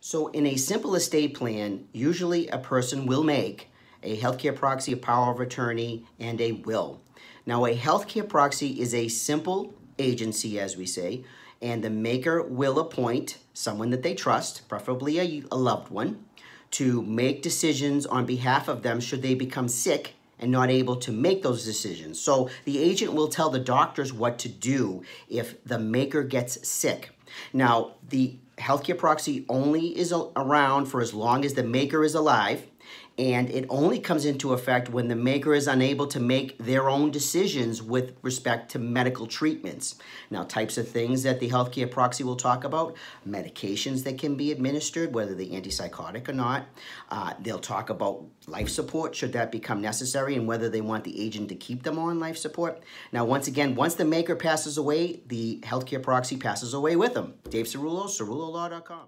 So in a simple estate plan, usually a person will make a healthcare proxy, a power of attorney, and a will. Now a healthcare proxy is a simple agency, as we say, and the maker will appoint someone that they trust, preferably a, a loved one, to make decisions on behalf of them should they become sick and not able to make those decisions. So the agent will tell the doctors what to do if the maker gets sick. Now, the healthcare proxy only is around for as long as the maker is alive and it only comes into effect when the maker is unable to make their own decisions with respect to medical treatments. Now, types of things that the healthcare proxy will talk about, medications that can be administered, whether they're antipsychotic or not. Uh, they'll talk about life support, should that become necessary, and whether they want the agent to keep them on life support. Now, once again, once the maker passes away, the healthcare proxy passes away with them. Dave Ceruolo, CeruoloLaw.com.